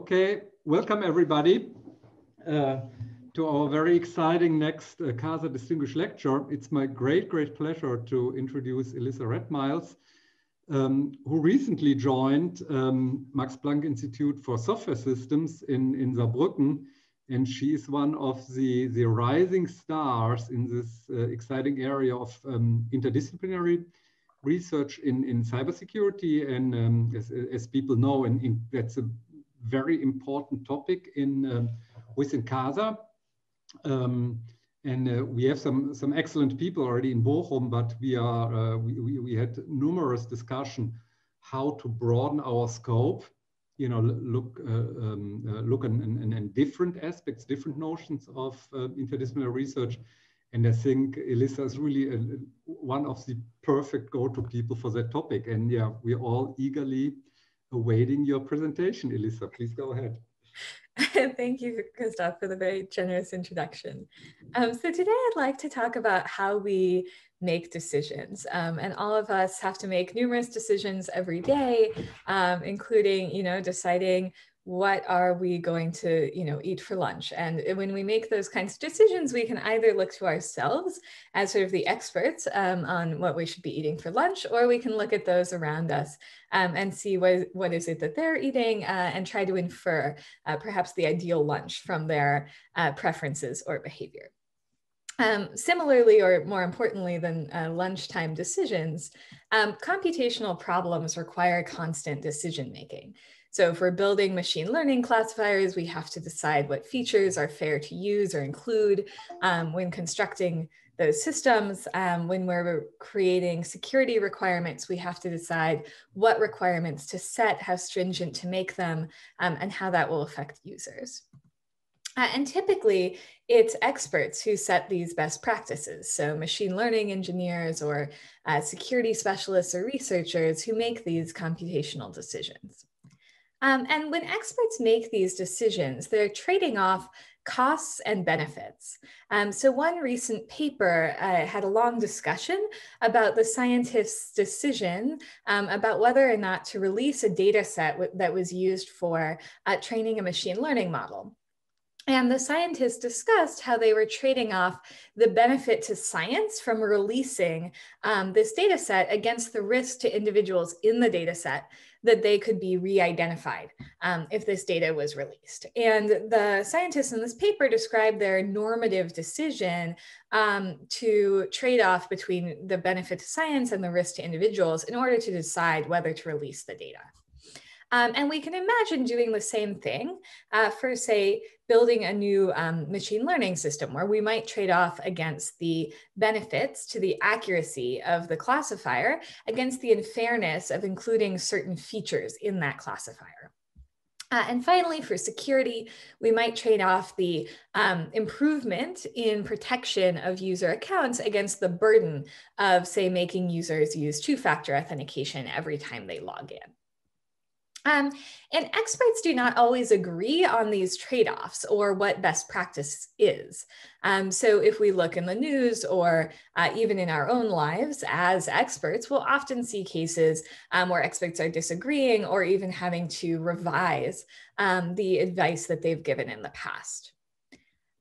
Okay, welcome everybody uh, to our very exciting next uh, CASA Distinguished Lecture. It's my great, great pleasure to introduce Elissa Redmiles, um, who recently joined um, Max Planck Institute for Software Systems in, in Saarbrücken. And she's one of the, the rising stars in this uh, exciting area of um, interdisciplinary research in, in cybersecurity. And um, as, as, people know, and that's a very important topic in um, within CASA. Um, and uh, we have some some excellent people already in Bochum, but we are uh, we, we, we, had numerous discussion how to broaden our scope. You know, look uh, um, uh, look in, in, in, different aspects, different notions of uh, interdisciplinary research. And I think Elissa is really a, one of the perfect go-to people for that topic. And yeah, we're all eagerly awaiting your presentation, Elissa. Please go ahead. Thank you, Christoph, for the very generous introduction. Um, so today I'd like to talk about how we make decisions. Um, and all of us have to make numerous decisions every day, um, including, you know, deciding what are we going to you know eat for lunch and when we make those kinds of decisions we can either look to ourselves as sort of the experts um, on what we should be eating for lunch or we can look at those around us um, and see what, what is it that they're eating uh, and try to infer uh, perhaps the ideal lunch from their uh, preferences or behavior um, similarly, or more importantly than uh, lunchtime decisions, um, computational problems require constant decision making. So if we're building machine learning classifiers, we have to decide what features are fair to use or include um, when constructing those systems. Um, when we're creating security requirements, we have to decide what requirements to set, how stringent to make them, um, and how that will affect users. Uh, and typically, it's experts who set these best practices. So, machine learning engineers or uh, security specialists or researchers who make these computational decisions. Um, and when experts make these decisions, they're trading off costs and benefits. Um, so one recent paper uh, had a long discussion about the scientists' decision um, about whether or not to release a data set that was used for uh, training a machine learning model. And the scientists discussed how they were trading off the benefit to science from releasing um, this data set against the risk to individuals in the data set that they could be re-identified um, if this data was released. And the scientists in this paper described their normative decision um, to trade off between the benefit to science and the risk to individuals in order to decide whether to release the data. Um, and we can imagine doing the same thing uh, for, say, building a new um, machine learning system where we might trade off against the benefits to the accuracy of the classifier against the unfairness of including certain features in that classifier. Uh, and finally, for security, we might trade off the um, improvement in protection of user accounts against the burden of, say, making users use two-factor authentication every time they log in. Um, and experts do not always agree on these trade offs or what best practice is. Um, so, if we look in the news or uh, even in our own lives as experts, we'll often see cases um, where experts are disagreeing or even having to revise um, the advice that they've given in the past.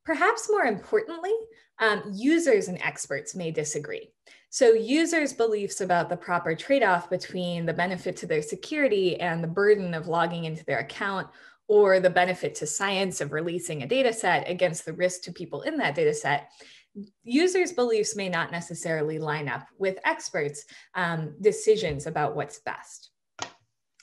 Perhaps more importantly, um, users and experts may disagree. So users' beliefs about the proper trade-off between the benefit to their security and the burden of logging into their account or the benefit to science of releasing a data set against the risk to people in that data set, users' beliefs may not necessarily line up with experts' um, decisions about what's best.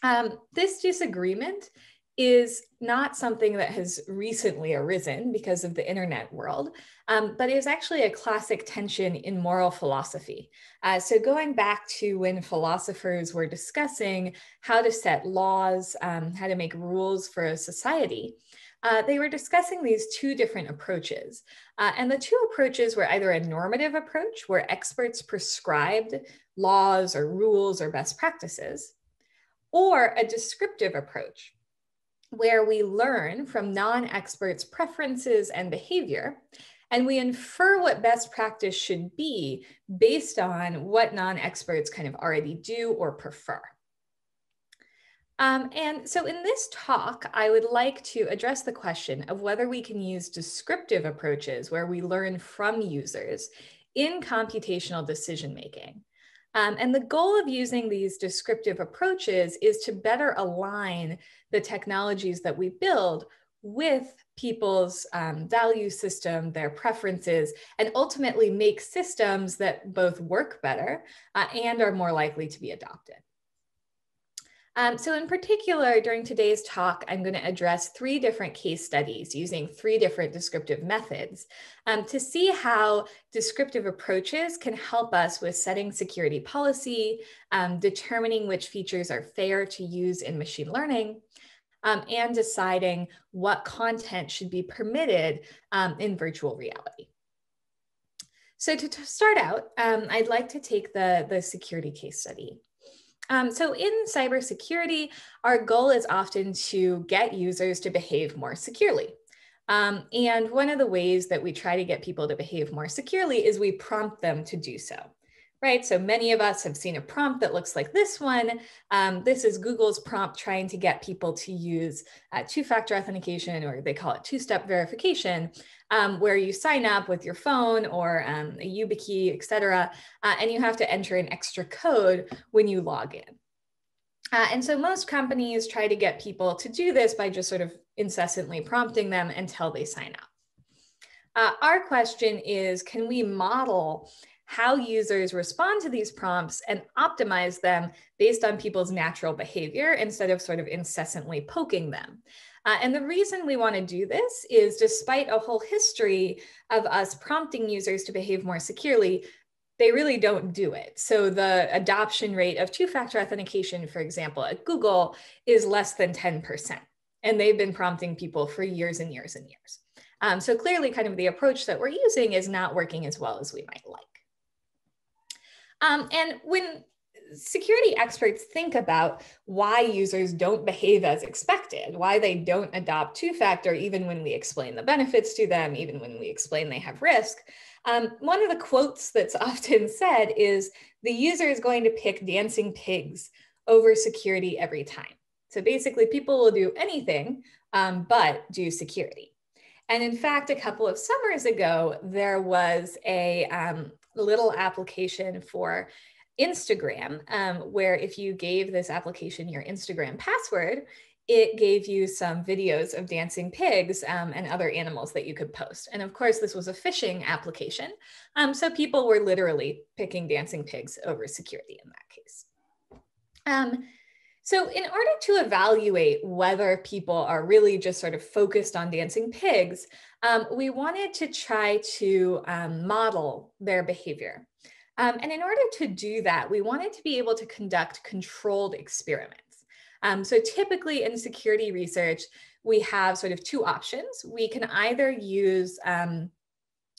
Um, this disagreement is not something that has recently arisen because of the internet world, um, but is actually a classic tension in moral philosophy. Uh, so going back to when philosophers were discussing how to set laws, um, how to make rules for a society, uh, they were discussing these two different approaches. Uh, and the two approaches were either a normative approach where experts prescribed laws or rules or best practices, or a descriptive approach where we learn from non-experts preferences and behavior and we infer what best practice should be based on what non-experts kind of already do or prefer. Um, and so in this talk, I would like to address the question of whether we can use descriptive approaches where we learn from users in computational decision making. Um, and the goal of using these descriptive approaches is to better align the technologies that we build with people's um, value system, their preferences, and ultimately make systems that both work better uh, and are more likely to be adopted. Um, so in particular, during today's talk, I'm going to address three different case studies using three different descriptive methods um, to see how descriptive approaches can help us with setting security policy, um, determining which features are fair to use in machine learning, um, and deciding what content should be permitted um, in virtual reality. So to, to start out, um, I'd like to take the, the security case study. Um, so in cybersecurity, our goal is often to get users to behave more securely. Um, and one of the ways that we try to get people to behave more securely is we prompt them to do so. Right, so many of us have seen a prompt that looks like this one. Um, this is Google's prompt trying to get people to use uh, two-factor authentication, or they call it two-step verification, um, where you sign up with your phone or um, a YubiKey, et cetera, uh, and you have to enter an extra code when you log in. Uh, and so most companies try to get people to do this by just sort of incessantly prompting them until they sign up. Uh, our question is, can we model how users respond to these prompts and optimize them based on people's natural behavior instead of sort of incessantly poking them? Uh, and the reason we want to do this is despite a whole history of us prompting users to behave more securely, they really don't do it. So the adoption rate of two-factor authentication, for example, at Google is less than 10%. And they've been prompting people for years and years and years. Um, so clearly kind of the approach that we're using is not working as well as we might like. Um, and when security experts think about why users don't behave as expected, why they don't adopt two factor, even when we explain the benefits to them, even when we explain they have risk. Um, one of the quotes that's often said is the user is going to pick dancing pigs over security every time. So basically, people will do anything um, but do security. And in fact, a couple of summers ago, there was a um, little application for Instagram, um, where if you gave this application your Instagram password, it gave you some videos of dancing pigs um, and other animals that you could post. And of course, this was a phishing application. Um, so people were literally picking dancing pigs over security in that case. Um, so in order to evaluate whether people are really just sort of focused on dancing pigs, um, we wanted to try to um, model their behavior. Um, and in order to do that, we wanted to be able to conduct controlled experiments. Um, so typically in security research, we have sort of two options. We can either use um,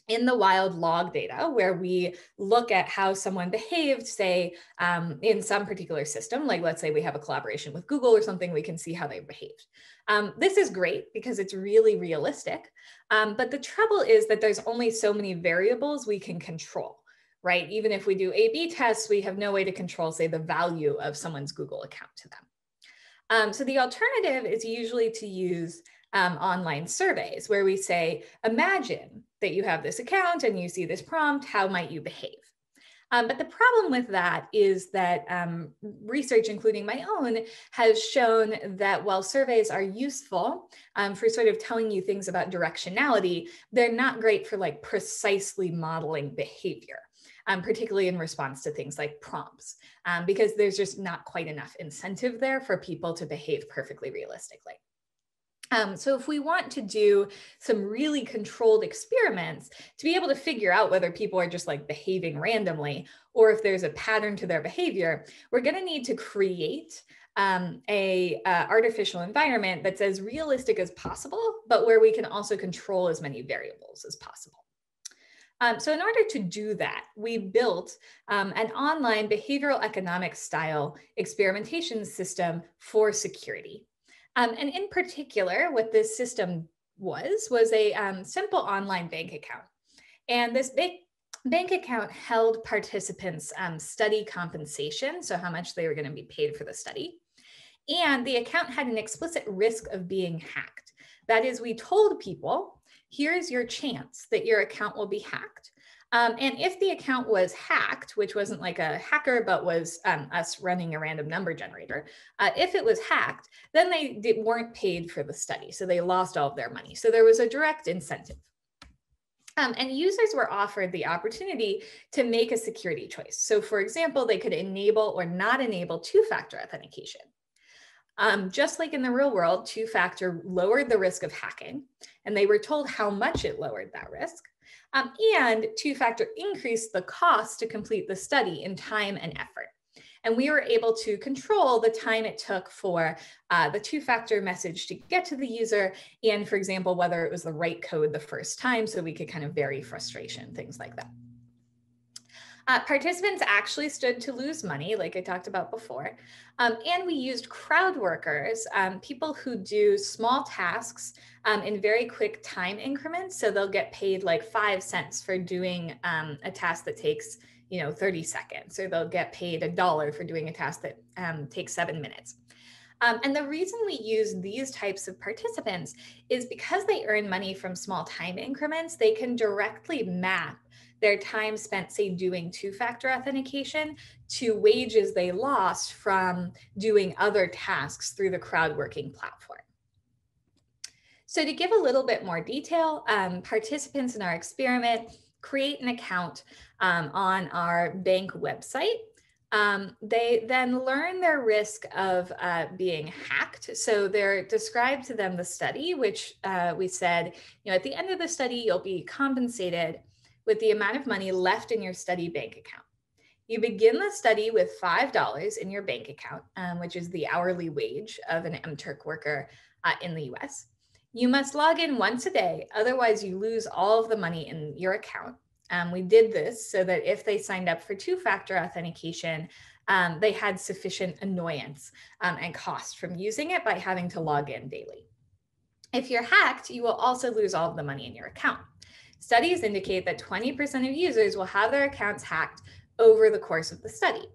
in the wild log data where we look at how someone behaved, say, um, in some particular system, like let's say we have a collaboration with Google or something, we can see how they behaved. Um, this is great because it's really realistic. Um, but the trouble is that there's only so many variables we can control right? Even if we do A-B tests, we have no way to control, say, the value of someone's Google account to them. Um, so the alternative is usually to use um, online surveys where we say, imagine that you have this account and you see this prompt, how might you behave? Um, but the problem with that is that um, research, including my own, has shown that while surveys are useful um, for sort of telling you things about directionality, they're not great for like precisely modeling behavior um, particularly in response to things like prompts, um, because there's just not quite enough incentive there for people to behave perfectly realistically. Um, so if we want to do some really controlled experiments to be able to figure out whether people are just like behaving randomly or if there's a pattern to their behavior, we're going to need to create um, a uh, artificial environment that's as realistic as possible, but where we can also control as many variables as possible. Um, so in order to do that, we built um, an online behavioral economics style experimentation system for security. Um, and in particular, what this system was, was a um, simple online bank account. And this bank, bank account held participants um, study compensation, so how much they were gonna be paid for the study. And the account had an explicit risk of being hacked. That is, we told people, here's your chance that your account will be hacked. Um, and if the account was hacked, which wasn't like a hacker, but was um, us running a random number generator, uh, if it was hacked, then they did, weren't paid for the study. So they lost all of their money. So there was a direct incentive. Um, and users were offered the opportunity to make a security choice. So for example, they could enable or not enable two-factor authentication. Um, just like in the real world, two-factor lowered the risk of hacking, and they were told how much it lowered that risk. Um, and two-factor increased the cost to complete the study in time and effort. And we were able to control the time it took for uh, the two-factor message to get to the user and, for example, whether it was the right code the first time so we could kind of vary frustration, things like that. Uh, participants actually stood to lose money, like I talked about before. Um, and we used crowd workers, um, people who do small tasks um, in very quick time increments. So they'll get paid like five cents for doing um, a task that takes, you know, 30 seconds, or they'll get paid a dollar for doing a task that um, takes seven minutes. Um, and the reason we use these types of participants is because they earn money from small time increments, they can directly map their time spent, say, doing two factor authentication to wages they lost from doing other tasks through the crowd working platform. So to give a little bit more detail, um, participants in our experiment create an account um, on our bank website. Um, they then learn their risk of uh, being hacked. So they're described to them the study, which uh, we said, you know, at the end of the study, you'll be compensated with the amount of money left in your study bank account. You begin the study with $5 in your bank account, um, which is the hourly wage of an MTurk worker uh, in the US. You must log in once a day, otherwise, you lose all of the money in your account. Um, we did this so that if they signed up for two factor authentication, um, they had sufficient annoyance um, and cost from using it by having to log in daily. If you're hacked, you will also lose all of the money in your account. Studies indicate that 20% of users will have their accounts hacked over the course of the study.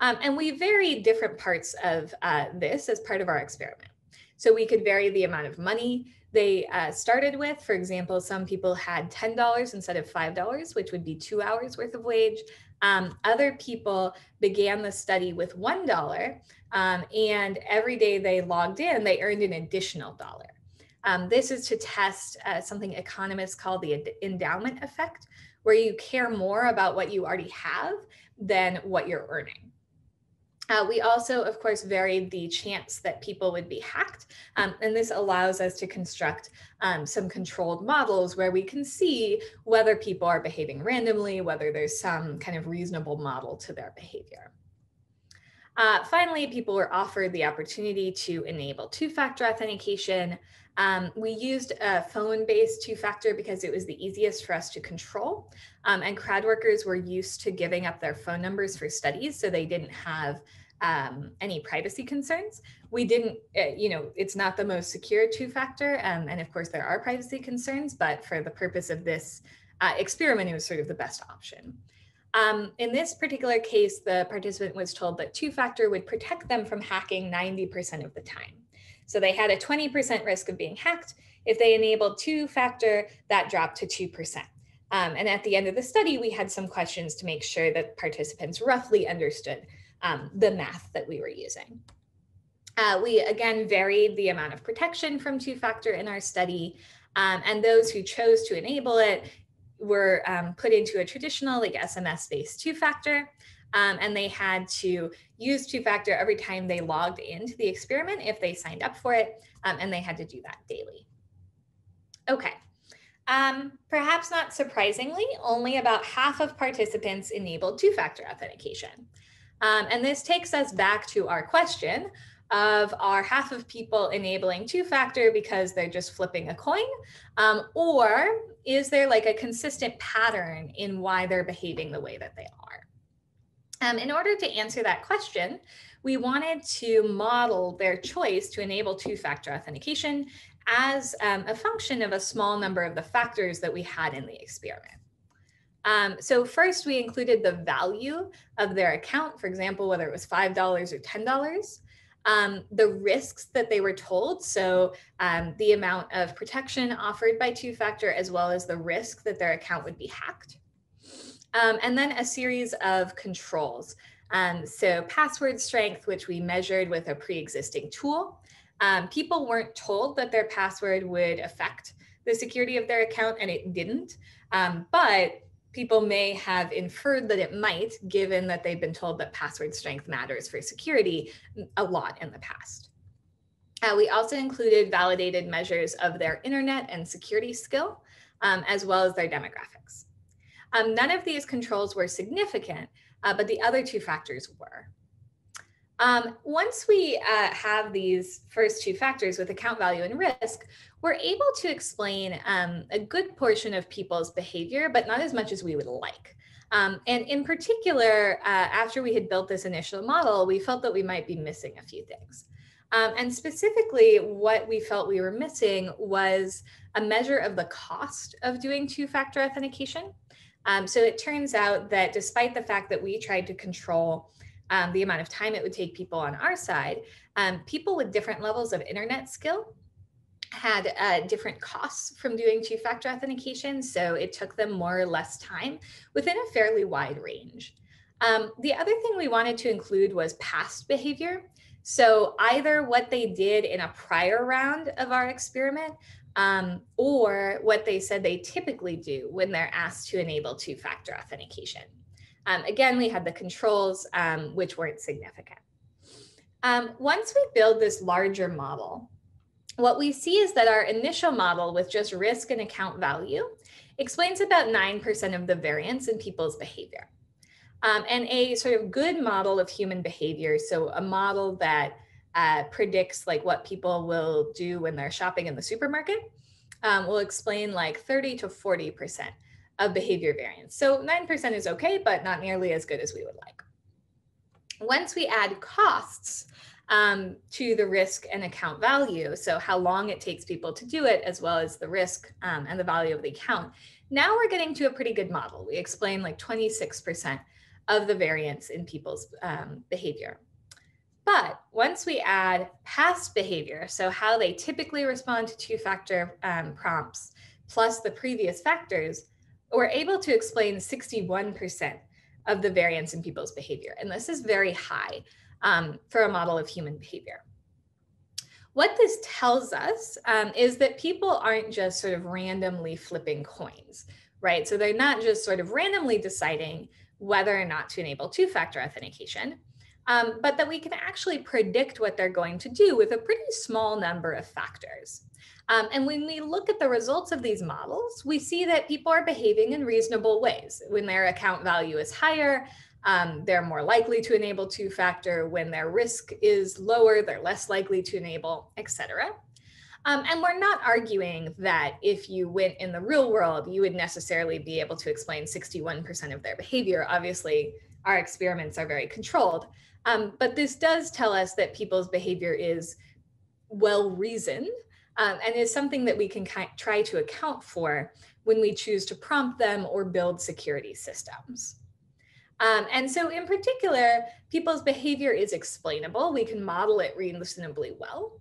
Um, and we vary different parts of uh, this as part of our experiment. So we could vary the amount of money they uh, started with. For example, some people had $10 instead of $5, which would be two hours worth of wage. Um, other people began the study with $1, um, and every day they logged in, they earned an additional dollar. Um, this is to test uh, something economists call the endowment effect, where you care more about what you already have than what you're earning. Uh, we also, of course, varied the chance that people would be hacked. Um, and this allows us to construct um, some controlled models where we can see whether people are behaving randomly, whether there's some kind of reasonable model to their behavior. Uh, finally, people were offered the opportunity to enable two-factor authentication. Um, we used a phone-based two-factor because it was the easiest for us to control. Um, and crowd workers were used to giving up their phone numbers for studies, so they didn't have um, any privacy concerns. We didn't, uh, you know, it's not the most secure two-factor, um, and of course there are privacy concerns, but for the purpose of this uh, experiment, it was sort of the best option. Um, in this particular case, the participant was told that two-factor would protect them from hacking 90% of the time. So they had a 20% risk of being hacked. If they enabled two-factor, that dropped to 2%. Um, and at the end of the study, we had some questions to make sure that participants roughly understood um, the math that we were using. Uh, we again varied the amount of protection from two-factor in our study. Um, and those who chose to enable it were um, put into a traditional like SMS-based two-factor. Um, and they had to use two-factor every time they logged into the experiment if they signed up for it, um, and they had to do that daily. Okay, um, perhaps not surprisingly, only about half of participants enabled two-factor authentication. Um, and this takes us back to our question of are half of people enabling two-factor because they're just flipping a coin? Um, or is there like a consistent pattern in why they're behaving the way that they are? Um, in order to answer that question, we wanted to model their choice to enable two-factor authentication as um, a function of a small number of the factors that we had in the experiment. Um, so first we included the value of their account, for example, whether it was $5 or $10. um, the risks that they were told. So um, the amount of protection offered by two-factor as well as the risk that their account would be hacked. Um, and then a series of controls. Um, so password strength, which we measured with a pre-existing tool. Um, people weren't told that their password would affect the security of their account and it didn't. Um, but people may have inferred that it might, given that they've been told that password strength matters for security a lot in the past. Uh, we also included validated measures of their internet and security skill, um, as well as their demographics. Um, none of these controls were significant, uh, but the other two factors were. Um, once we uh, have these first two factors with account value and risk, we're able to explain um, a good portion of people's behavior, but not as much as we would like. Um, and in particular, uh, after we had built this initial model, we felt that we might be missing a few things. Um, and specifically, what we felt we were missing was a measure of the cost of doing two factor authentication. Um, so it turns out that despite the fact that we tried to control um, the amount of time it would take people on our side, um, people with different levels of internet skill had uh, different costs from doing two factor authentication. So it took them more or less time within a fairly wide range. Um, the other thing we wanted to include was past behavior. So either what they did in a prior round of our experiment um, or what they said they typically do when they're asked to enable two factor authentication. Um, again, we had the controls, um, which weren't significant. Um, once we build this larger model, what we see is that our initial model with just risk and account value explains about 9% of the variance in people's behavior. Um, and a sort of good model of human behavior, so a model that uh, predicts like what people will do when they're shopping in the supermarket, um, will explain like 30 to 40% of behavior variance. So 9% is okay, but not nearly as good as we would like. Once we add costs um, to the risk and account value, so how long it takes people to do it, as well as the risk um, and the value of the account, now we're getting to a pretty good model. We explain like 26% of the variance in people's um, behavior. But once we add past behavior, so how they typically respond to two-factor um, prompts, plus the previous factors, we're able to explain 61% of the variance in people's behavior. And this is very high um, for a model of human behavior. What this tells us um, is that people aren't just sort of randomly flipping coins, right? So they're not just sort of randomly deciding whether or not to enable two-factor authentication, um, but that we can actually predict what they're going to do with a pretty small number of factors. Um, and when we look at the results of these models, we see that people are behaving in reasonable ways. When their account value is higher, um, they're more likely to enable two-factor. When their risk is lower, they're less likely to enable, etc. Um, and we're not arguing that if you went in the real world, you would necessarily be able to explain 61% of their behavior. Obviously, our experiments are very controlled. Um, but this does tell us that people's behavior is well reasoned um, and is something that we can try to account for when we choose to prompt them or build security systems. Um, and so in particular, people's behavior is explainable. We can model it reasonably well.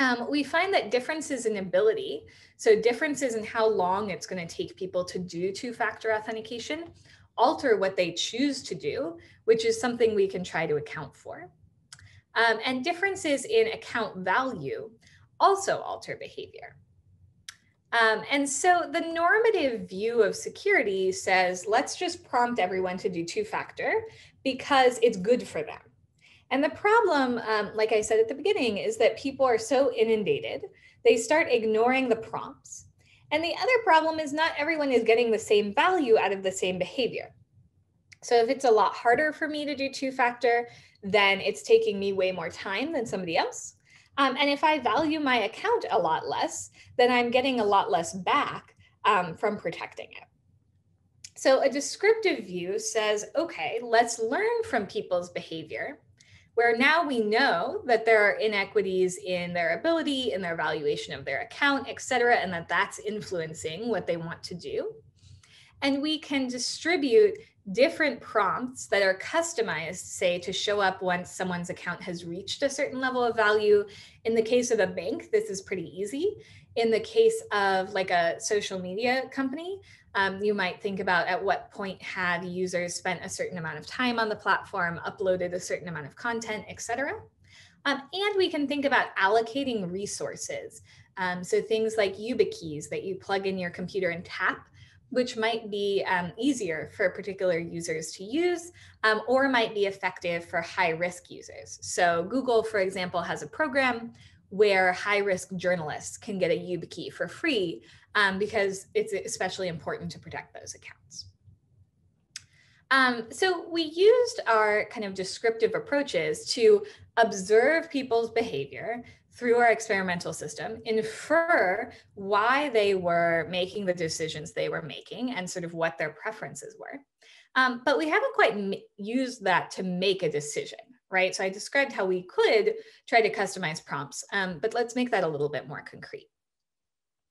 Um, we find that differences in ability, so differences in how long it's going to take people to do two-factor authentication, alter what they choose to do, which is something we can try to account for. Um, and differences in account value also alter behavior. Um, and so the normative view of security says, let's just prompt everyone to do two-factor because it's good for them. And the problem, um, like I said at the beginning, is that people are so inundated, they start ignoring the prompts. And the other problem is not everyone is getting the same value out of the same behavior. So if it's a lot harder for me to do two-factor, then it's taking me way more time than somebody else. Um, and if I value my account a lot less, then I'm getting a lot less back um, from protecting it. So a descriptive view says, okay, let's learn from people's behavior, where now we know that there are inequities in their ability, in their valuation of their account, et cetera, and that that's influencing what they want to do. And we can distribute different prompts that are customized, say, to show up once someone's account has reached a certain level of value. In the case of a bank, this is pretty easy. In the case of like a social media company, um, you might think about at what point have users spent a certain amount of time on the platform, uploaded a certain amount of content, etc. Um, and we can think about allocating resources. Um, so things like YubiKeys that you plug in your computer and tap, which might be um, easier for particular users to use um, or might be effective for high risk users. So Google, for example, has a program where high risk journalists can get a YubiKey for free um, because it's especially important to protect those accounts. Um, so we used our kind of descriptive approaches to observe people's behavior through our experimental system, infer why they were making the decisions they were making and sort of what their preferences were. Um, but we haven't quite used that to make a decision, right? So I described how we could try to customize prompts, um, but let's make that a little bit more concrete.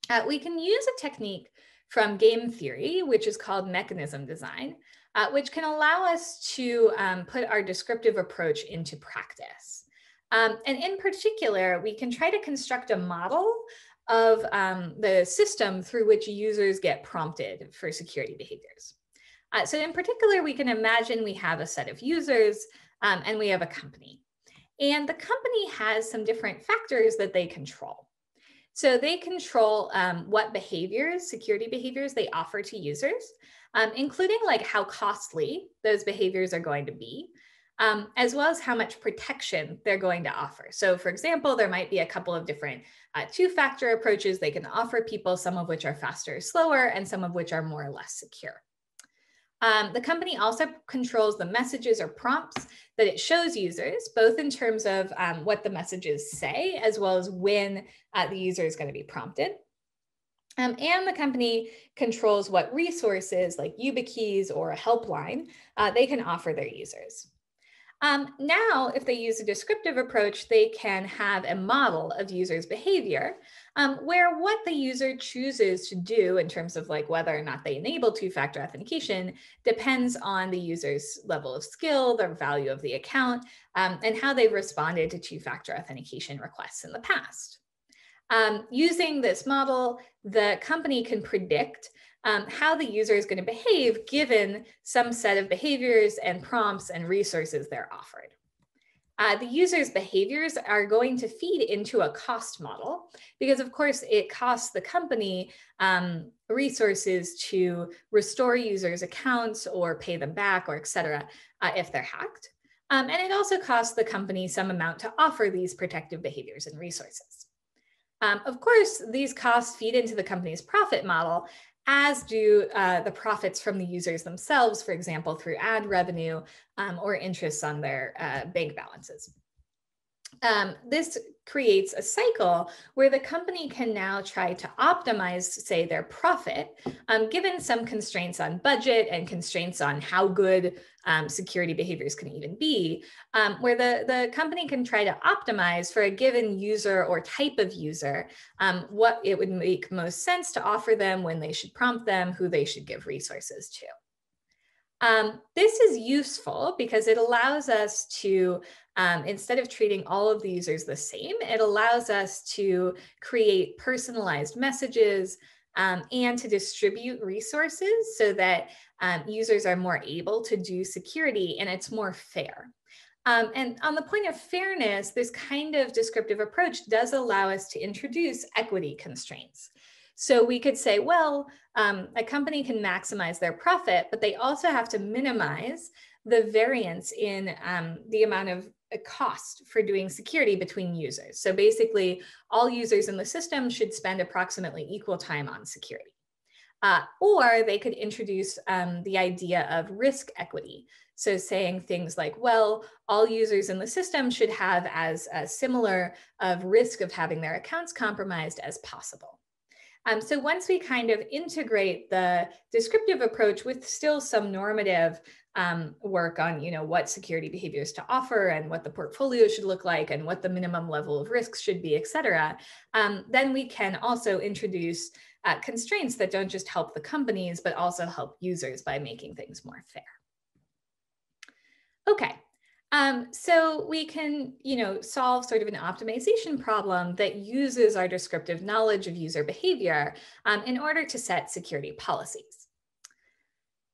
Uh, we can use a technique from game theory, which is called mechanism design, uh, which can allow us to um, put our descriptive approach into practice. Um, and in particular, we can try to construct a model of um, the system through which users get prompted for security behaviors. Uh, so in particular, we can imagine we have a set of users um, and we have a company. And the company has some different factors that they control. So they control um, what behaviors, security behaviors they offer to users, um, including like how costly those behaviors are going to be, um, as well as how much protection they're going to offer. So for example, there might be a couple of different uh, two-factor approaches they can offer people, some of which are faster slower, and some of which are more or less secure. Um, the company also controls the messages or prompts that it shows users, both in terms of um, what the messages say, as well as when uh, the user is going to be prompted. Um, and the company controls what resources like YubiKeys or a helpline uh, they can offer their users. Um, now, if they use a descriptive approach, they can have a model of users' behavior um, where what the user chooses to do in terms of like whether or not they enable two-factor authentication depends on the user's level of skill, their value of the account, um, and how they've responded to two-factor authentication requests in the past. Um, using this model, the company can predict um, how the user is going to behave given some set of behaviors and prompts and resources they're offered. Uh, the user's behaviors are going to feed into a cost model because, of course, it costs the company um, resources to restore users' accounts or pay them back or et cetera uh, if they're hacked. Um, and it also costs the company some amount to offer these protective behaviors and resources. Um, of course, these costs feed into the company's profit model, as do uh, the profits from the users themselves, for example, through ad revenue um, or interest on their uh, bank balances. Um, this creates a cycle where the company can now try to optimize, say, their profit, um, given some constraints on budget and constraints on how good um, security behaviors can even be, um, where the, the company can try to optimize for a given user or type of user um, what it would make most sense to offer them, when they should prompt them, who they should give resources to. Um, this is useful because it allows us to, um, instead of treating all of the users the same, it allows us to create personalized messages um, and to distribute resources so that um, users are more able to do security and it's more fair. Um, and on the point of fairness, this kind of descriptive approach does allow us to introduce equity constraints. So we could say, well, um, a company can maximize their profit, but they also have to minimize the variance in um, the amount of uh, cost for doing security between users. So basically, all users in the system should spend approximately equal time on security. Uh, or they could introduce um, the idea of risk equity. So saying things like, well, all users in the system should have as similar of risk of having their accounts compromised as possible. Um, so once we kind of integrate the descriptive approach with still some normative um, work on, you know, what security behaviors to offer and what the portfolio should look like and what the minimum level of risks should be, et cetera, um, then we can also introduce uh, constraints that don't just help the companies, but also help users by making things more fair. Okay, um, so we can, you know, solve sort of an optimization problem that uses our descriptive knowledge of user behavior um, in order to set security policies.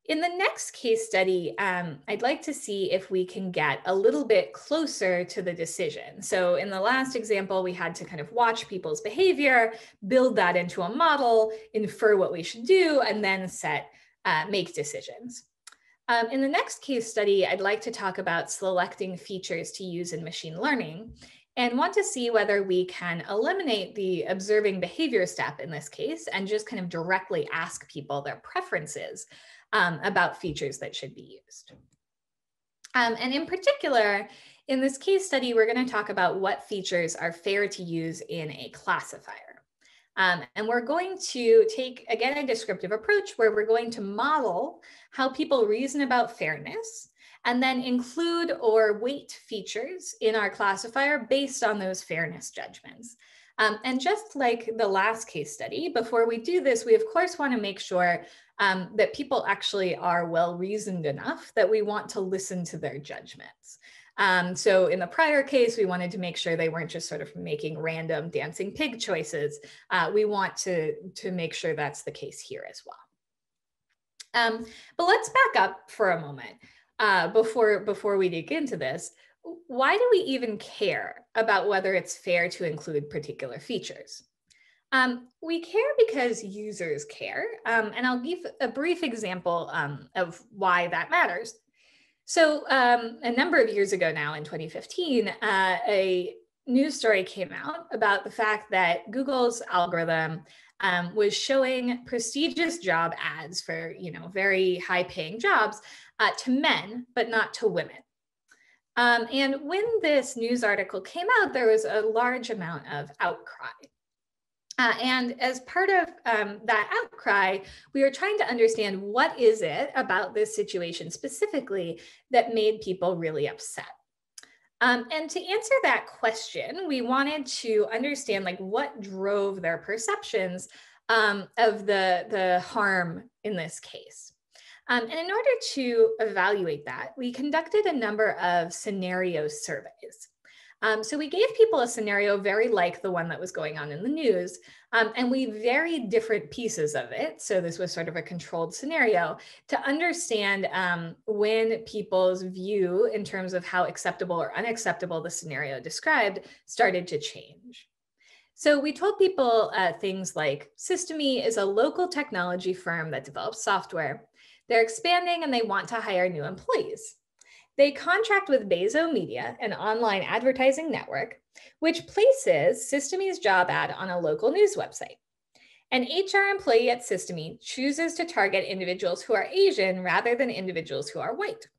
In the next case study, um, I'd like to see if we can get a little bit closer to the decision. So in the last example, we had to kind of watch people's behavior, build that into a model, infer what we should do, and then set, uh, make decisions. Um, in the next case study, I'd like to talk about selecting features to use in machine learning and want to see whether we can eliminate the observing behavior step in this case and just kind of directly ask people their preferences um, about features that should be used. Um, and in particular, in this case study, we're going to talk about what features are fair to use in a classifier. Um, and we're going to take, again, a descriptive approach where we're going to model how people reason about fairness and then include or weight features in our classifier based on those fairness judgments. Um, and just like the last case study, before we do this, we of course want to make sure um, that people actually are well reasoned enough that we want to listen to their judgments. Um, so in the prior case, we wanted to make sure they weren't just sort of making random dancing pig choices. Uh, we want to, to make sure that's the case here as well. Um, but let's back up for a moment uh, before, before we dig into this. Why do we even care about whether it's fair to include particular features? Um, we care because users care. Um, and I'll give a brief example um, of why that matters. So um, a number of years ago now in 2015, uh, a news story came out about the fact that Google's algorithm um, was showing prestigious job ads for, you know, very high paying jobs uh, to men, but not to women. Um, and when this news article came out, there was a large amount of outcry. Uh, and as part of um, that outcry, we were trying to understand what is it about this situation specifically that made people really upset. Um, and to answer that question, we wanted to understand like what drove their perceptions um, of the, the harm in this case. Um, and in order to evaluate that, we conducted a number of scenario surveys. Um, so we gave people a scenario very like the one that was going on in the news, um, and we varied different pieces of it. So this was sort of a controlled scenario to understand um, when people's view in terms of how acceptable or unacceptable the scenario described started to change. So we told people uh, things like Systeme is a local technology firm that develops software. They're expanding and they want to hire new employees. They contract with Bezo Media, an online advertising network, which places Systeme's job ad on a local news website. An HR employee at Systeme chooses to target individuals who are Asian rather than individuals who are white.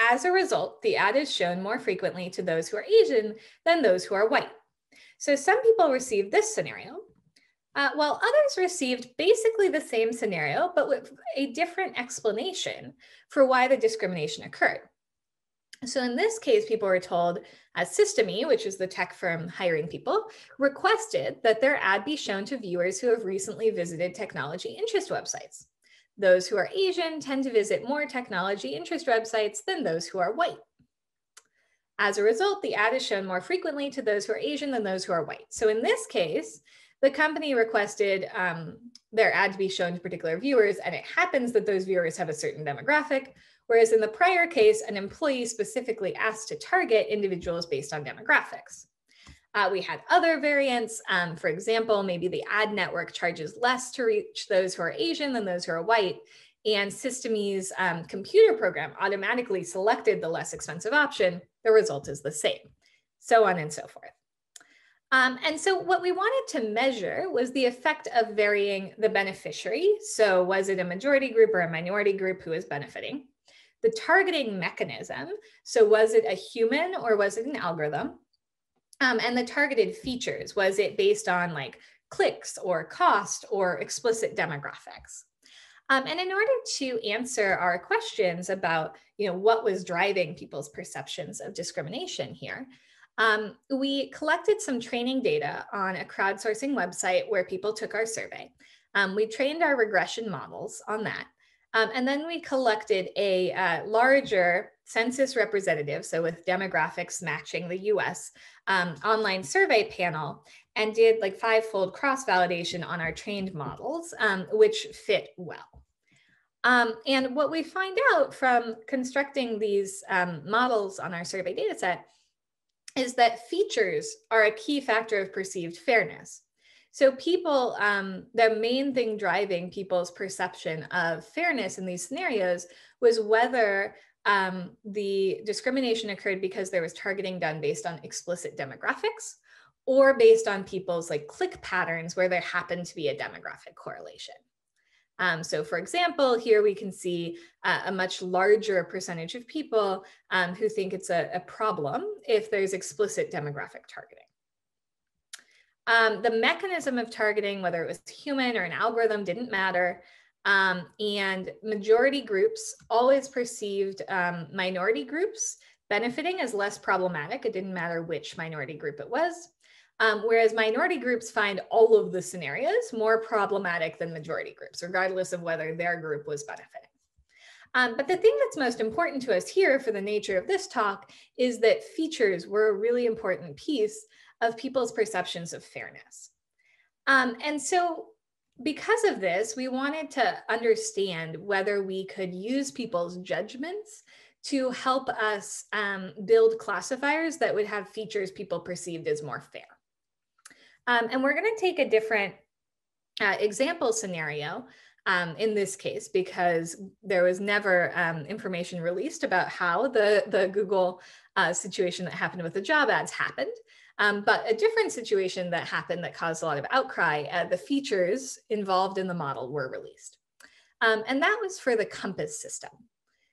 As a result, the ad is shown more frequently to those who are Asian than those who are white. So some people received this scenario, uh, while others received basically the same scenario, but with a different explanation for why the discrimination occurred. So in this case, people were told as Systeme, which is the tech firm hiring people, requested that their ad be shown to viewers who have recently visited technology interest websites. Those who are Asian tend to visit more technology interest websites than those who are white. As a result, the ad is shown more frequently to those who are Asian than those who are white. So in this case, the company requested um, their ad to be shown to particular viewers, and it happens that those viewers have a certain demographic, whereas in the prior case, an employee specifically asked to target individuals based on demographics. Uh, we had other variants. Um, for example, maybe the ad network charges less to reach those who are Asian than those who are white, and Systeme's um, computer program automatically selected the less expensive option. The result is the same, so on and so forth. Um, and so what we wanted to measure was the effect of varying the beneficiary. So was it a majority group or a minority group who is benefiting? The targeting mechanism. So was it a human or was it an algorithm? Um, and the targeted features. Was it based on like clicks or cost or explicit demographics? Um, and in order to answer our questions about, you know, what was driving people's perceptions of discrimination here, um, we collected some training data on a crowdsourcing website where people took our survey. Um, we trained our regression models on that. Um, and then we collected a uh, larger census representative, so with demographics matching the US um, online survey panel, and did like five-fold cross-validation on our trained models, um, which fit well. Um, and what we find out from constructing these um, models on our survey dataset is that features are a key factor of perceived fairness. So people, um, the main thing driving people's perception of fairness in these scenarios was whether um, the discrimination occurred because there was targeting done based on explicit demographics or based on people's like click patterns where there happened to be a demographic correlation. Um, so for example, here we can see uh, a much larger percentage of people um, who think it's a, a, problem if there's explicit demographic targeting. Um, the mechanism of targeting, whether it was human or an algorithm, didn't matter. Um, and majority groups always perceived um, minority groups benefiting as less problematic. It didn't matter which minority group it was. Um, whereas minority groups find all of the scenarios more problematic than majority groups, regardless of whether their group was benefiting. Um, but the thing that's most important to us here for the nature of this talk is that features were a really important piece of people's perceptions of fairness. Um, and so because of this, we wanted to understand whether we could use people's judgments to help us um, build classifiers that would have features people perceived as more fair. Um, and we're going to take a different uh, example scenario um, in this case because there was never um, information released about how the, the Google uh, situation that happened with the job ads happened. Um, but a different situation that happened that caused a lot of outcry, uh, the features involved in the model were released. Um, and that was for the COMPAS system.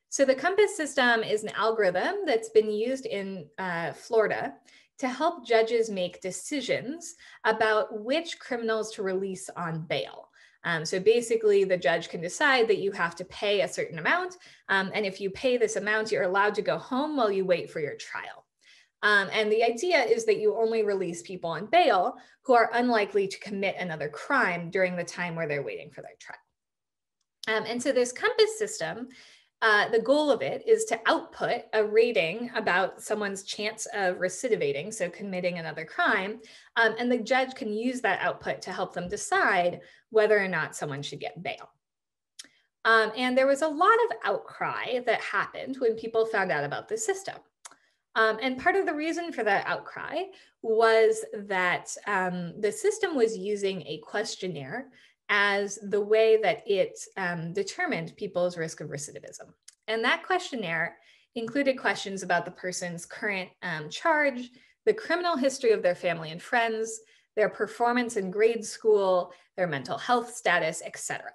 So the COMPAS system is an algorithm that's been used in uh, Florida to help judges make decisions about which criminals to release on bail. Um, so basically, the judge can decide that you have to pay a certain amount. Um, and if you pay this amount, you're allowed to go home while you wait for your trial. Um, and the idea is that you only release people on bail who are unlikely to commit another crime during the time where they're waiting for their trial. Um, and so this COMPAS system uh, the goal of it is to output a rating about someone's chance of recidivating, so committing another crime. Um, and the judge can use that output to help them decide whether or not someone should get bail. Um, and there was a lot of outcry that happened when people found out about the system. Um, and part of the reason for that outcry was that um, the system was using a questionnaire as the way that it um, determined people's risk of recidivism. And that questionnaire included questions about the person's current um, charge, the criminal history of their family and friends, their performance in grade school, their mental health status, etc.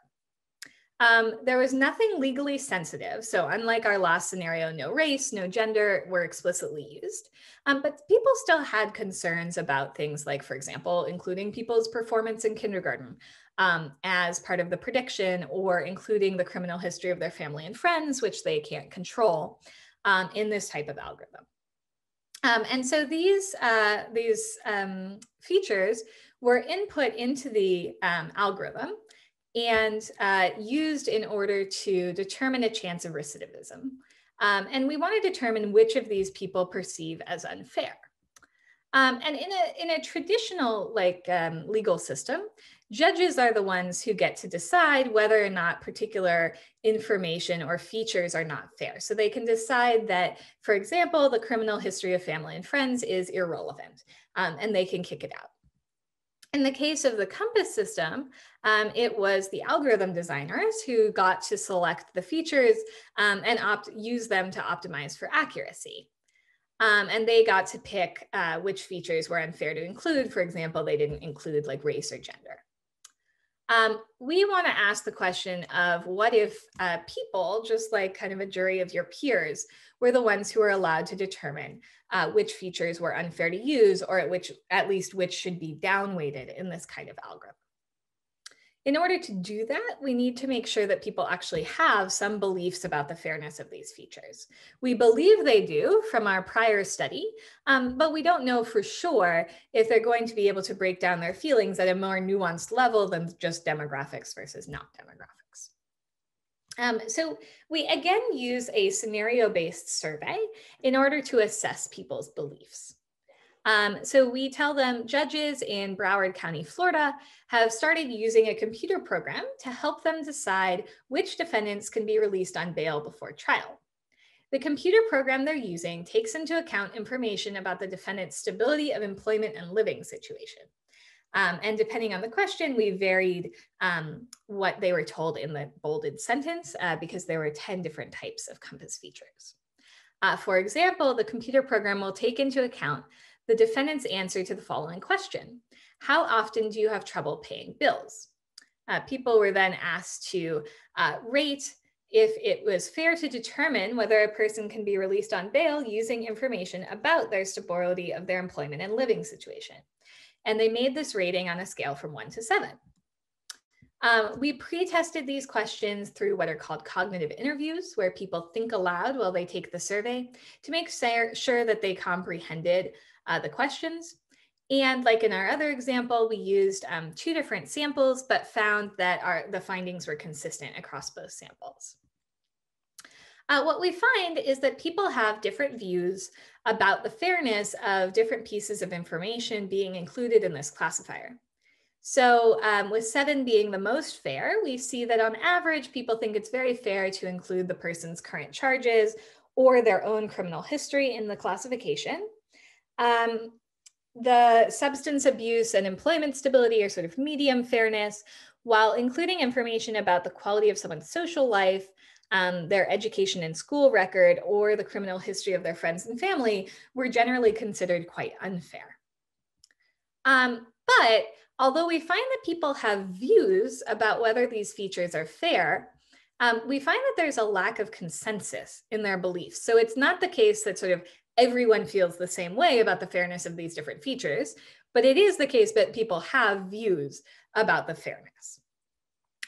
Um, there was nothing legally sensitive. So unlike our last scenario, no race, no gender were explicitly used. Um, but people still had concerns about things like, for example, including people's performance in kindergarten um, as part of the prediction or including the criminal history of their family and friends, which they can't control um, in this type of algorithm. Um, and so these, uh, these um, features were input into the algorithm and uh, used in order to determine a chance of recidivism. Um, and we want to determine which of these people perceive as unfair. Um, and in a, in a traditional like um, legal system, judges are the ones who get to decide whether or not particular information or features are not fair. So they can decide that, for example, the criminal history of family and friends is irrelevant um, and they can kick it out. In the case of the COMPAS system, um, it was the algorithm designers who got to select the features um, and opt use them to optimize for accuracy. Um, and they got to pick uh, which features were unfair to include. For example, they didn't include like race or gender. Um, we want to ask the question of what if uh, people, just like kind of a jury of your peers, were the ones who are allowed to determine uh, which features were unfair to use or at which at least which should be downweighted in this kind of algorithm. In order to do that, we need to make sure that people actually have some beliefs about the fairness of these features. We believe they do from our prior study, um, but we don't know for sure if they're going to be able to break down their feelings at a more nuanced level than just demographics versus not demographics. Um, so we again use a scenario-based survey in order to assess people's beliefs. Um, so we tell them judges in Broward County, Florida have started using a computer program to help them decide which defendants can be released on bail before trial. The computer program they're using takes into account information about the defendant's stability of employment and living situation. Um, and depending on the question, we varied um, what they were told in the bolded sentence uh, because there were 10 different types of COMPAS features. Uh, for example, the computer program will take into account the defendant's answer to the following question. How often do you have trouble paying bills? Uh, people were then asked to uh, rate if it was fair to determine whether a person can be released on bail using information about their stability of their employment and living situation. And they made this rating on a scale from one to seven. Um, we pre-tested these questions through what are called cognitive interviews, where people think aloud while they take the survey to make sure that they comprehended uh, the questions. And like in our other example, we used um, two different samples, but found that our, the findings were consistent across both samples. Uh, what we find is that people have different views about the fairness of different pieces of information being included in this classifier. So um, with seven being the most fair, we see that on average, people think it's very fair to include the person's current charges or their own criminal history in the classification. Um, the substance abuse and employment stability are sort of medium fairness, while including information about the quality of someone's social life, um, their education and school record, or the criminal history of their friends and family were generally considered quite unfair. Um, but although we find that people have views about whether these features are fair, um, we find that there's a lack of consensus in their beliefs. So it's not the case that sort of everyone feels the same way about the fairness of these different features, but it is the case that people have views about the fairness.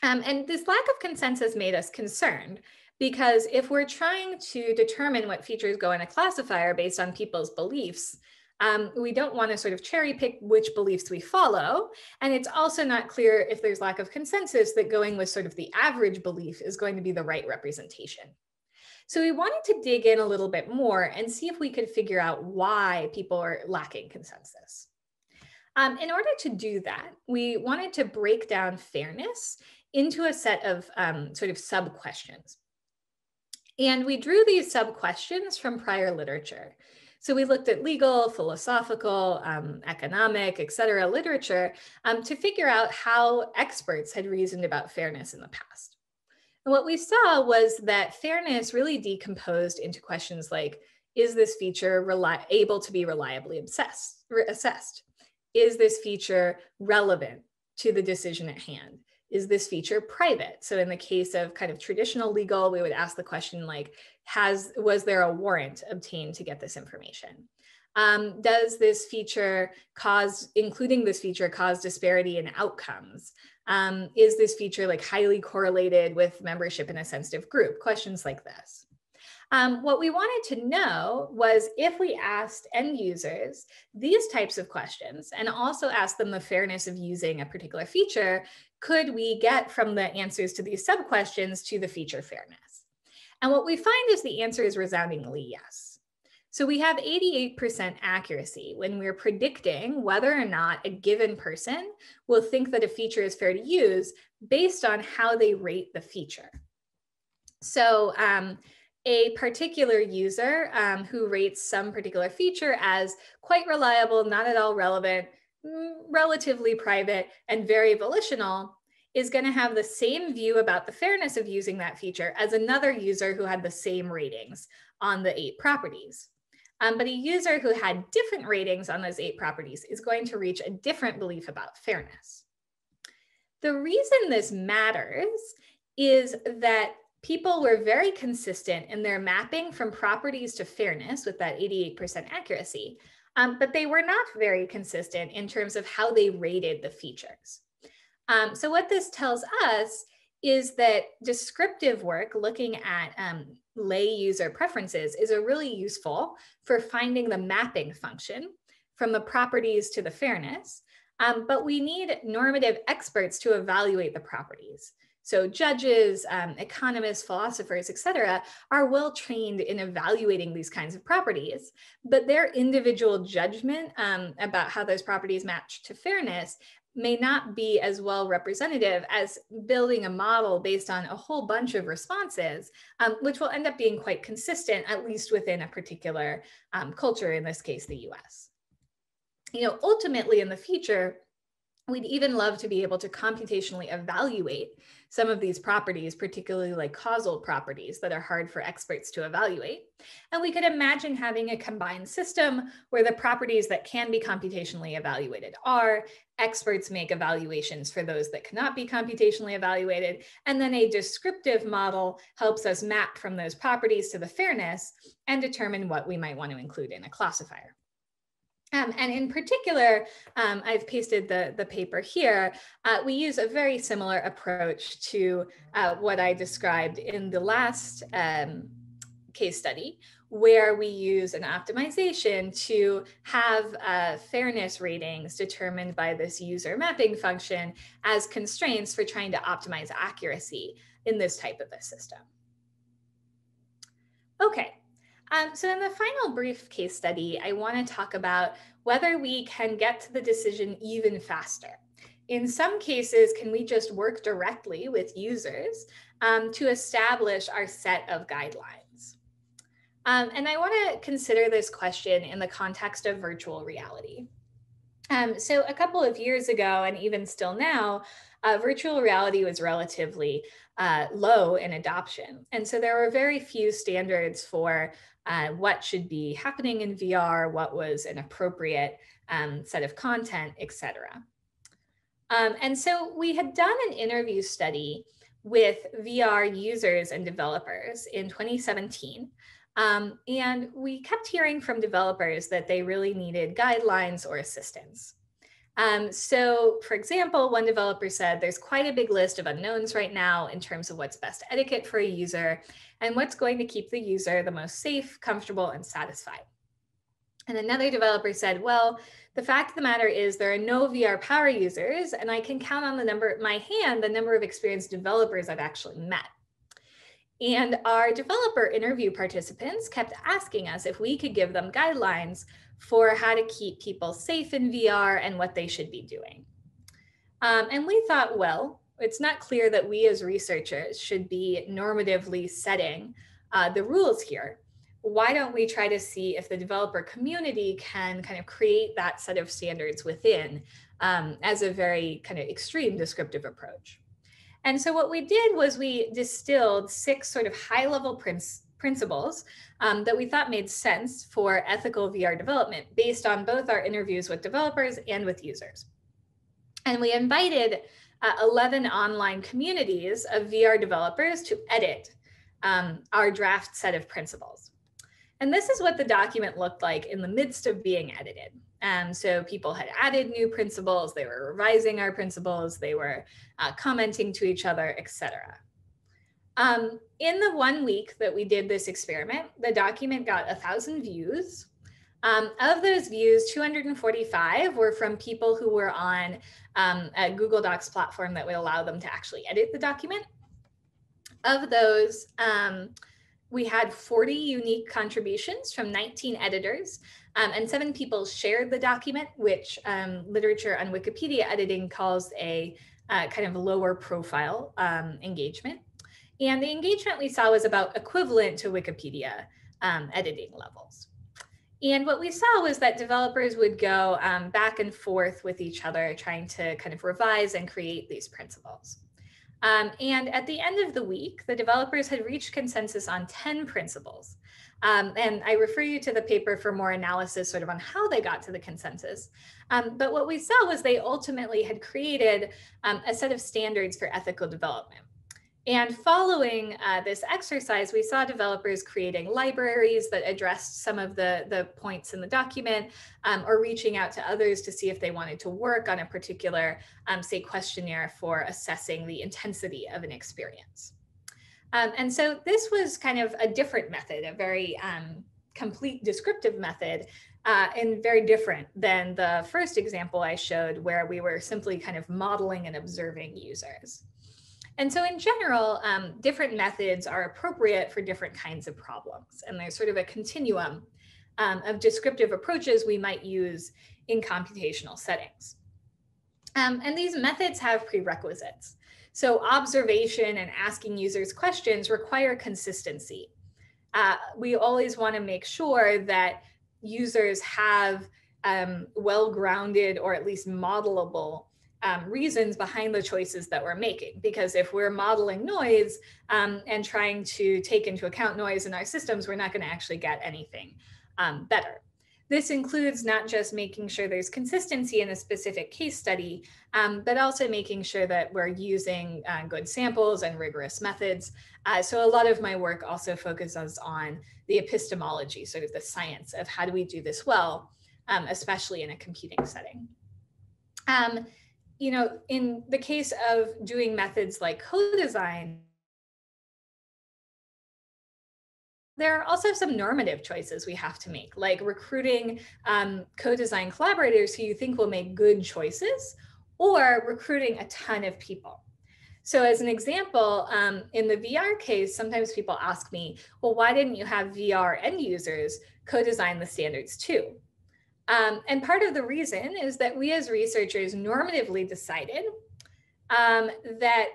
Um, and this lack of consensus made us concerned because if we're trying to determine what features go in a classifier based on people's beliefs, um, we don't want to sort of cherry pick which beliefs we follow. And it's also not clear if there's lack of consensus that going with sort of the average belief is going to be the right representation. So we wanted to dig in a little bit more and see if we could figure out why people are lacking consensus. Um, in order to do that, we wanted to break down fairness into a set of um, sort of sub questions. And we drew these sub questions from prior literature. So we looked at legal, philosophical, um, economic, et cetera, literature um, to figure out how experts had reasoned about fairness in the past. And what we saw was that fairness really decomposed into questions like, is this feature able to be reliably assessed? assessed? Is this feature relevant to the decision at hand? Is this feature private? So in the case of kind of traditional legal, we would ask the question like, has was there a warrant obtained to get this information? Um, does this feature cause, including this feature, cause disparity in outcomes? Um, is this feature like highly correlated with membership in a sensitive group? Questions like this. Um, what we wanted to know was if we asked end users these types of questions and also asked them the fairness of using a particular feature, could we get from the answers to these sub questions to the feature fairness? And what we find is the answer is resoundingly yes. So we have 88% accuracy when we're predicting whether or not a given person will think that a feature is fair to use based on how they rate the feature. So um, a particular user um, who rates some particular feature as quite reliable, not at all relevant, mm, relatively private, and very volitional is going to have the same view about the fairness of using that feature as another user who had the same ratings on the eight properties. Um, but a user who had different ratings on those eight properties is going to reach a different belief about fairness. The reason this matters is that people were very consistent in their mapping from properties to fairness with that 88% accuracy, um, but they were not very consistent in terms of how they rated the features. Um, so what this tells us is that descriptive work looking at um, lay user preferences is a really useful for finding the mapping function from the properties to the fairness. Um, but we need normative experts to evaluate the properties. So judges, um, economists, philosophers, et cetera, are well trained in evaluating these kinds of properties, but their individual judgment um, about how those properties match to fairness may not be as well representative as building a model based on a whole bunch of responses, um, which will end up being quite consistent, at least within a particular um, culture, in this case, the US. You know, ultimately in the future, we'd even love to be able to computationally evaluate some of these properties, particularly like causal properties that are hard for experts to evaluate. And we could imagine having a combined system where the properties that can be computationally evaluated are, experts make evaluations for those that cannot be computationally evaluated, and then a descriptive model helps us map from those properties to the fairness and determine what we might want to include in a classifier. Um, and in particular, um, I've pasted the, the paper here. Uh, we use a very similar approach to uh, what I described in the last um, case study, where we use an optimization to have uh, fairness ratings determined by this user mapping function as constraints for trying to optimize accuracy in this type of a system. Okay, um, so in the final brief case study, I want to talk about whether we can get to the decision even faster. In some cases, can we just work directly with users um, to establish our set of guidelines? Um, and I want to consider this question in the context of virtual reality. Um, so a couple of years ago, and even still now, uh, virtual reality was relatively uh, low in adoption. And so there were very few standards for uh, what should be happening in VR, what was an appropriate um, set of content, etc. Um, and so we had done an interview study with VR users and developers in 2017. Um, and we kept hearing from developers that they really needed guidelines or assistance. Um, so for example, one developer said there's quite a big list of unknowns right now in terms of what's best etiquette for a user and what's going to keep the user the most safe, comfortable, and satisfied. And another developer said, well, the fact of the matter is there are no VR power users and I can count on the number, my hand, the number of experienced developers I've actually met. And our developer interview participants kept asking us if we could give them guidelines for how to keep people safe in VR and what they should be doing. Um, and we thought, well, it's not clear that we as researchers should be normatively setting uh, the rules here. Why don't we try to see if the developer community can kind of create that set of standards within um, as a very kind of extreme descriptive approach? And so what we did was we distilled six sort of high level principles principles um, that we thought made sense for ethical VR development based on both our interviews with developers and with users. And we invited uh, 11 online communities of VR developers to edit um, our draft set of principles. And this is what the document looked like in the midst of being edited. Um, so people had added new principles, they were revising our principles, they were uh, commenting to each other, etc. Um, in the one week that we did this experiment, the document got a thousand views. Um, of those views, 245 were from people who were on um, a Google Docs platform that would allow them to actually edit the document. Of those, um, we had 40 unique contributions from 19 editors, um, and seven people shared the document, which um, literature on Wikipedia editing calls a uh, kind of lower profile engagement. And the engagement we saw was about equivalent to Wikipedia um, editing levels. And what we saw was that developers would go um, back and forth with each other, trying to kind of revise and create these principles. Um, and at the end of the week, the developers had reached consensus on 10 principles. Um, and I refer you to the paper for more analysis sort of on how they got to the consensus. Um, but what we saw was they ultimately had created um, a set of standards for ethical development. And following uh, this exercise, we saw developers creating libraries that addressed some of the, the points in the document um, or reaching out to others to see if they wanted to work on a particular, um, say, questionnaire for assessing the intensity of an experience. Um, and so this was kind of a different method, a very um, complete descriptive method uh, and very different than the first example I showed where we were simply kind of modeling and observing users. And so in general, um, different methods are appropriate for different kinds of problems. And there's sort of a continuum um, of descriptive approaches we might use in computational settings. Um, and these methods have prerequisites. So observation and asking users questions require consistency. Uh, we always want to make sure that users have um, well-grounded or at least modelable um, reasons behind the choices that we're making. Because if we're modeling noise um, and trying to take into account noise in our systems, we're not going to actually get anything um, better. This includes not just making sure there's consistency in a specific case study, um, but also making sure that we're using uh, good samples and rigorous methods. Uh, so a lot of my work also focuses on the epistemology, sort of the science of how do we do this well, um, especially in a computing setting. Um, you know, in the case of doing methods like co-design, there are also some normative choices we have to make, like recruiting um, co-design collaborators who you think will make good choices, or recruiting a ton of people. So as an example, um, in the VR case, sometimes people ask me, well, why didn't you have VR end users co-design the standards too? Um, and part of the reason is that we as researchers normatively decided um, that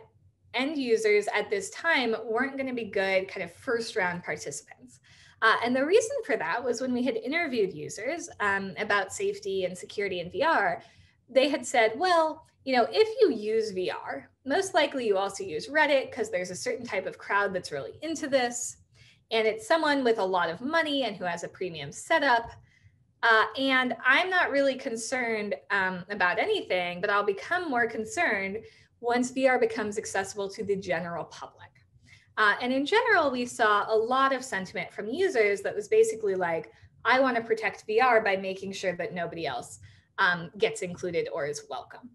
end users at this time weren't going to be good kind of first round participants. Uh, and the reason for that was when we had interviewed users um, about safety and security in VR, they had said, well, you know, if you use VR, most likely you also use Reddit because there's a certain type of crowd that's really into this. And it's someone with a lot of money and who has a premium setup. Uh, and I'm not really concerned um, about anything, but I'll become more concerned once VR becomes accessible to the general public. Uh, and in general, we saw a lot of sentiment from users that was basically like, I want to protect VR by making sure that nobody else um, gets included or is welcome.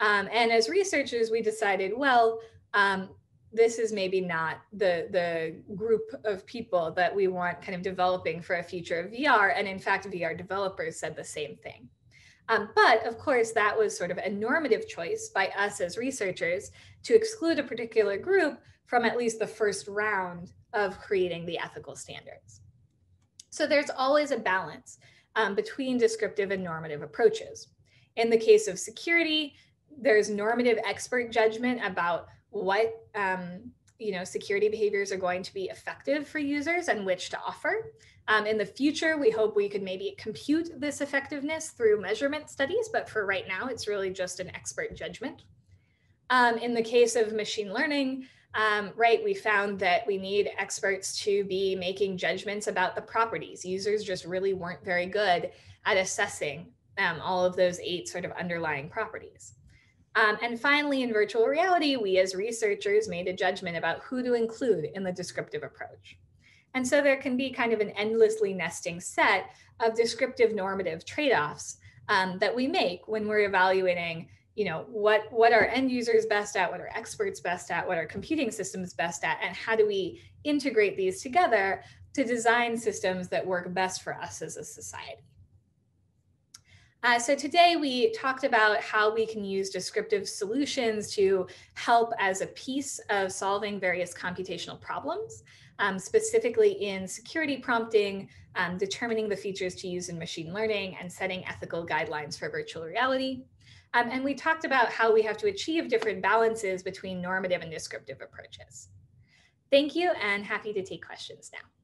Um, and as researchers, we decided, well, um, this is maybe not the, the group of people that we want kind of developing for a future of VR. And in fact, VR developers said the same thing. Um, but of course, that was sort of a normative choice by us as researchers to exclude a particular group from at least the first round of creating the ethical standards. So there's always a balance um, between descriptive and normative approaches. In the case of security, there's normative expert judgment about what um, you know security behaviors are going to be effective for users and which to offer. Um, in the future, we hope we could maybe compute this effectiveness through measurement studies, but for right now, it's really just an expert judgment. Um, in the case of machine learning, um, right, we found that we need experts to be making judgments about the properties. Users just really weren't very good at assessing um, all of those eight sort of underlying properties. Um, and finally, in virtual reality, we as researchers made a judgment about who to include in the descriptive approach. And so there can be kind of an endlessly nesting set of descriptive normative trade-offs um, that we make when we're evaluating you know what what are end users best at what are experts best at what are computing systems best at and how do we integrate these together to design systems that work best for us as a society uh, so today we talked about how we can use descriptive solutions to help as a piece of solving various computational problems, um, specifically in security prompting, um, determining the features to use in machine learning, and setting ethical guidelines for virtual reality. Um, and we talked about how we have to achieve different balances between normative and descriptive approaches. Thank you and happy to take questions now.